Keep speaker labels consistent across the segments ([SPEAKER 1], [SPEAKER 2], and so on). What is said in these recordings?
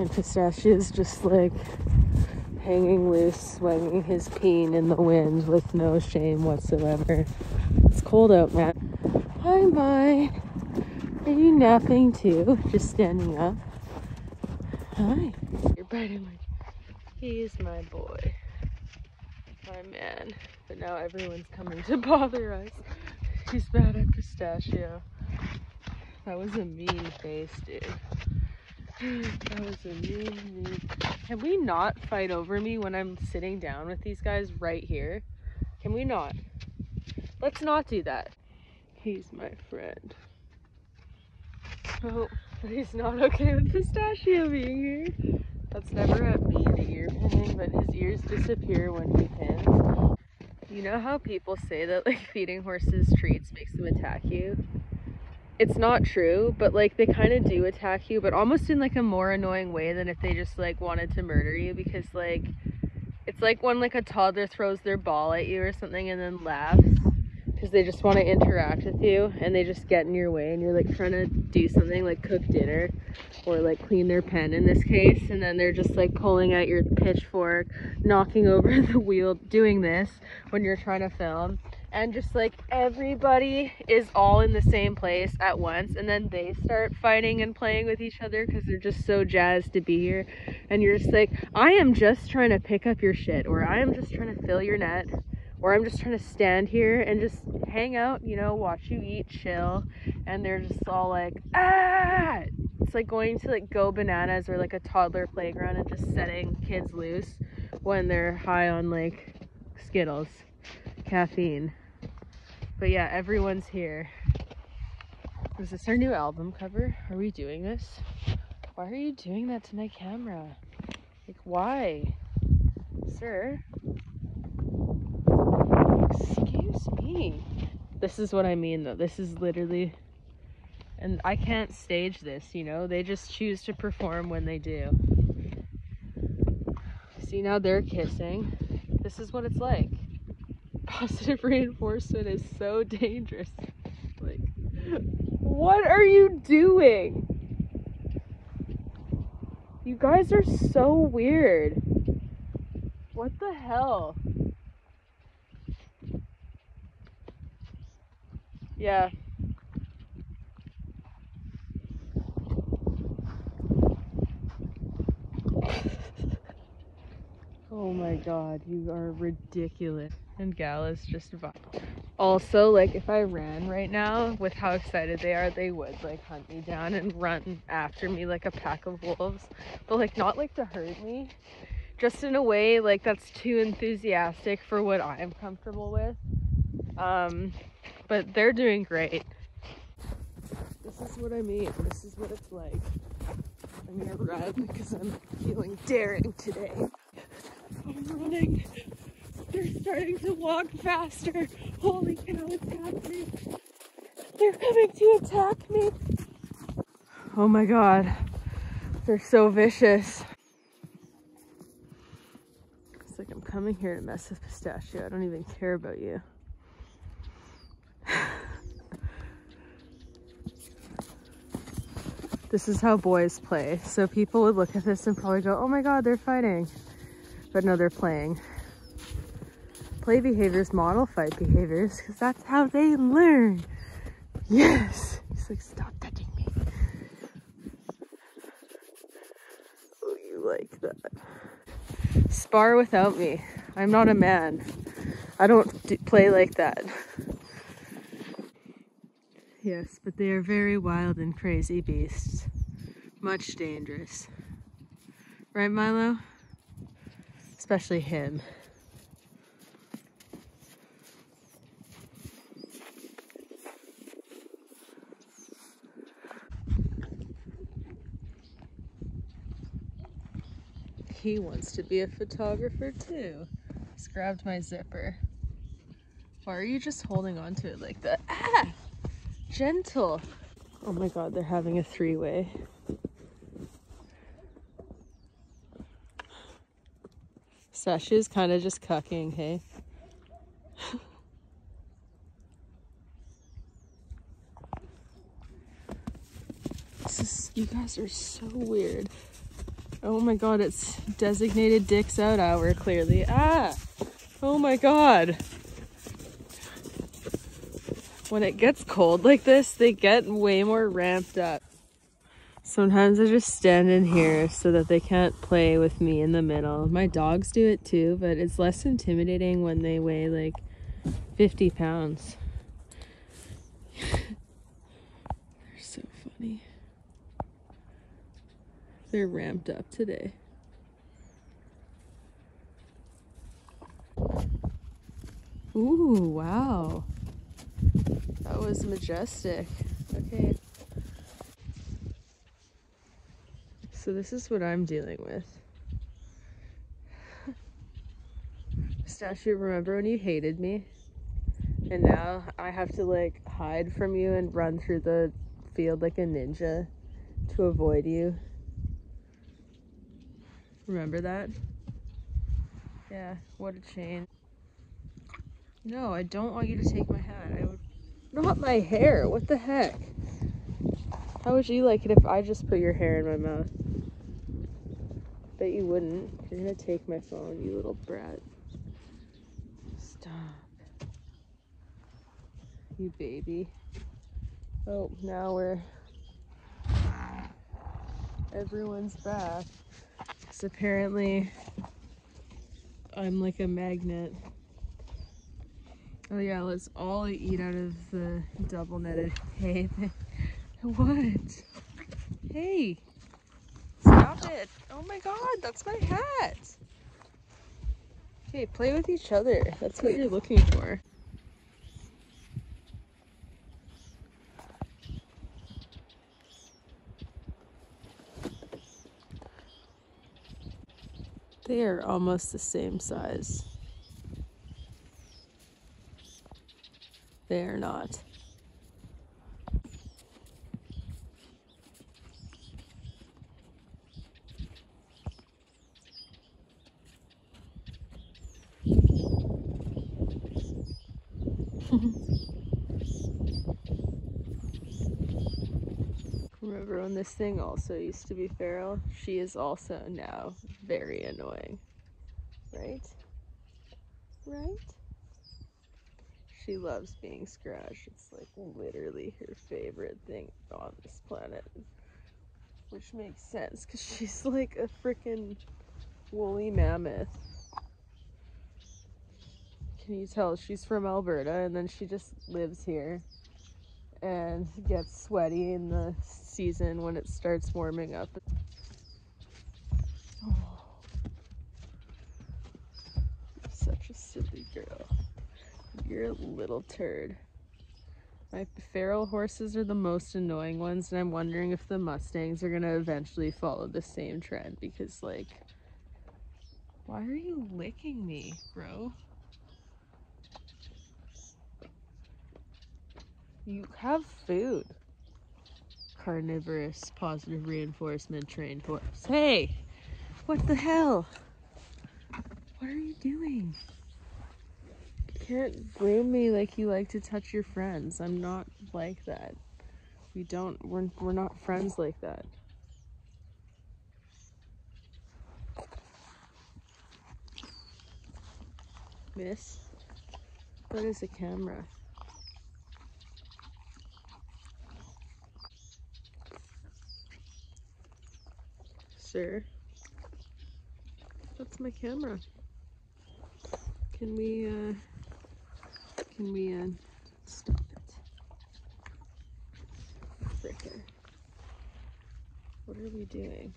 [SPEAKER 1] And Pistachio's just like hanging loose, swinging his peen in the wind with no shame whatsoever. It's cold out, man. Hi, Mai. Are you napping too? Just standing up. Hi. You're biting my. He's my boy. My man. But now everyone's coming to bother us. He's mad at Pistachio. That was a mean face, dude. That was a mean, mean. Can we not fight over me when I'm sitting down with these guys right here? Can we not? Let's not do that. He's my friend. Oh, but he's not okay with Pistachio being here. That's never at me, the ear pinning, but his ears disappear when he pins. You know how people say that like feeding horses treats makes them attack you? It's not true, but like they kind of do attack you, but almost in like a more annoying way than if they just like wanted to murder you because like it's like when like a toddler throws their ball at you or something and then laughs because they just want to interact with you and they just get in your way and you're like trying to do something like cook dinner or like clean their pen in this case and then they're just like pulling out your pitchfork knocking over the wheel doing this when you're trying to film and just like everybody is all in the same place at once and then they start fighting and playing with each other because they're just so jazzed to be here and you're just like i am just trying to pick up your shit or i am just trying to fill your net or I'm just trying to stand here and just hang out, you know, watch you eat, chill, and they're just all like, ah! It's like going to like go bananas or like a toddler playground and just setting kids loose when they're high on like Skittles, caffeine. But yeah, everyone's here. Is this our new album cover? Are we doing this? Why are you doing that to my camera? Like, why? Sir? Excuse me. This is what I mean though. This is literally and I can't stage this, you know? They just choose to perform when they do. See now they're kissing. This is what it's like. Positive reinforcement is so dangerous. Like what are you doing? You guys are so weird. What the hell? Yeah. oh my god, you are ridiculous. And Gal is just also like if I ran right now with how excited they are, they would like hunt me down and run after me like a pack of wolves. But like not like to hurt me. Just in a way like that's too enthusiastic for what I'm comfortable with. Um but they're doing great. This is what I mean. This is what it's like. I'm gonna run because I'm feeling daring today. I'm running. Starting to walk faster. Holy cow, it's happening. They're coming to attack me. Oh my god. They're so vicious. It's like I'm coming here to mess with Pistachio. I don't even care about you. this is how boys play. So people would look at this and probably go, oh my God, they're fighting. But no, they're playing. Play behaviors model fight behaviors because that's how they learn. Yes. He's like, stop touching me. Oh, you like that. Spar without me. I'm not a man. I don't play like that. Yes, but they are very wild and crazy beasts. Much dangerous. Right, Milo? Especially him. He wants to be a photographer too. Just grabbed my zipper. Why are you just holding on to it like that? Ah! gentle. Oh my god, they're having a three-way. is kind of just cucking, hey? is, you guys are so weird. Oh my god, it's designated dicks out hour, clearly. Ah! Oh my god. When it gets cold like this, they get way more ramped up. Sometimes I just stand in here so that they can't play with me in the middle. My dogs do it too, but it's less intimidating when they weigh like 50 pounds. They're so funny. They're ramped up today. Ooh, wow. That was majestic. Okay. So this is what I'm dealing with. Statue, remember when you hated me? And now I have to like hide from you and run through the field like a ninja to avoid you. Remember that? Yeah, what a change. No, I don't want you to take my hat. I would not my hair. What the heck? How would you like it if I just put your hair in my mouth? Bet you wouldn't. You're gonna take my phone, you little brat. Stop. You baby. Oh, now we're. Everyone's back. Apparently I'm like a magnet. Oh yeah, let's all eat out of the double netted hay. what? Hey! Stop it! Oh my god, that's my hat! Okay, play with each other. That's what you're looking for. They are almost the same size. They are not. Remember when this thing also used to be feral? She is also now very annoying. Right? Right? She loves being scratched. It's like literally her favorite thing on this planet. Which makes sense because she's like a freaking woolly mammoth. Can you tell she's from Alberta and then she just lives here and gets sweaty in the season when it starts warming up. Oh. Such a silly girl. You're a little turd. My feral horses are the most annoying ones, and I'm wondering if the Mustangs are gonna eventually follow the same trend because, like, why are you licking me, bro? You have food. Carnivorous, positive reinforcement trained horse. Hey! What the hell? What are you doing? You can't groom me like you like to touch your friends. I'm not like that. We don't, we're, we're not friends like that. Miss, what is a camera? Sir. That's my camera. Can we, uh, can we, uh, stop it? Fricker. What are we doing?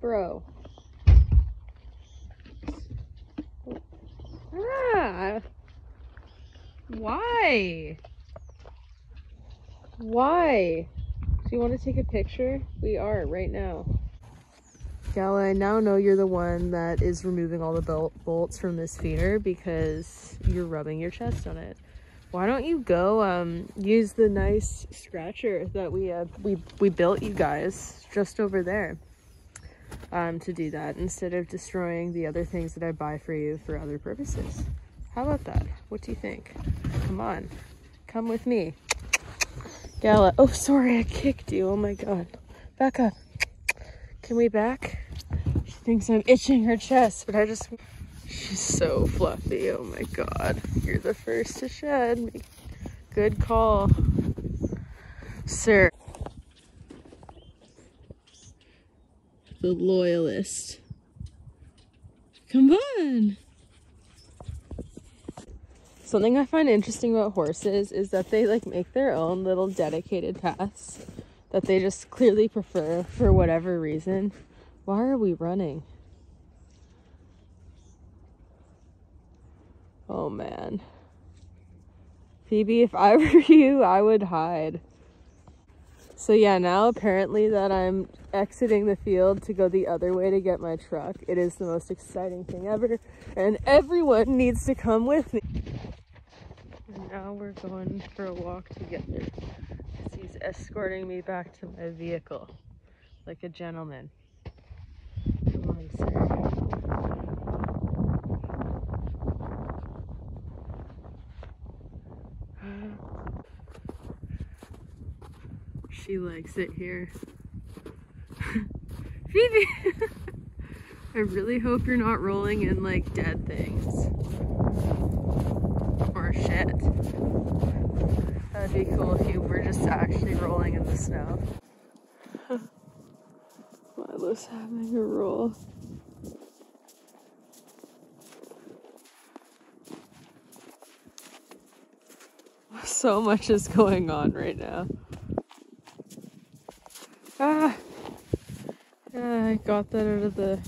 [SPEAKER 1] Bro. Ah! Why? Why? You want to take a picture? We are right now. Gala, I now know you're the one that is removing all the bol bolts from this feeder because you're rubbing your chest on it. Why don't you go um, use the nice scratcher that we uh, we we built you guys just over there um, to do that instead of destroying the other things that I buy for you for other purposes. How about that? What do you think? Come on, come with me. Gala. Oh, sorry, I kicked you. Oh my god. Back up. Can we back? She thinks I'm itching her chest, but I just. She's so fluffy. Oh my god. You're the first to shed. Good call, sir. The loyalist. Come on. Something I find interesting about horses is that they like make their own little dedicated paths that they just clearly prefer for whatever reason. Why are we running? Oh man. Phoebe, if I were you, I would hide. So yeah, now apparently that I'm exiting the field to go the other way to get my truck, it is the most exciting thing ever. And everyone needs to come with me. And now we're going for a walk together. He's escorting me back to my vehicle like a gentleman. Come on, sir. She likes it here. Phoebe! I really hope you're not rolling in like dead things. That'd be cool if you were just actually rolling in the snow. Milo's having a roll. So much is going on right now. Ah. ah, I got that out of the